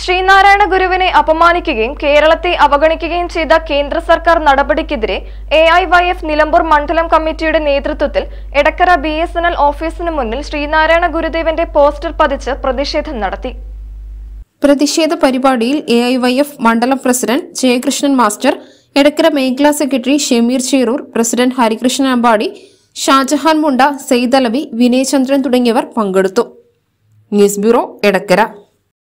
ശ്രീനാരായണ ഗുരുവിനെ അപമാനിക്കുകയും കേരളത്തെ അവഗണിക്കുകയും ചെയ്ത കേന്ദ്ര സർക്കാർ നടപടിക്കെതിരെ A I Y F Nilambur മണ്ഡലം കമ്മിറ്റിയുടെ നേതൃത്വത്തിൽ Edakkara B S N L ഓഫീസിന് മുന്നിൽ ശ്രീനാരായണ ഗുരുദേവന്റെ പോസ്റ്റർ പതിച്ച് പ്രതിഷേധം നടത്തി. പ്രതിഷേധ പരിപാടിയിൽ എ ഐ വൈ എഫ് മണ്ഡലം പ്രസിഡന്റ് ജയകൃഷ്ണൻ മാസ്റ്റർ എടക്കര മേഖലാ സെക്രട്ടറി ഷമീർ ചേറൂർ പ്രസിഡന്റ് ഹരികൃഷ്ണൻ അമ്പാടി ഷാജഹാൻ മുണ്ട സെയ്ദ് അലവി വിനയചന്ദ്രൻ തുടങ്ങിയവർ പങ്കെടുത്തു. News bureau Edakkara.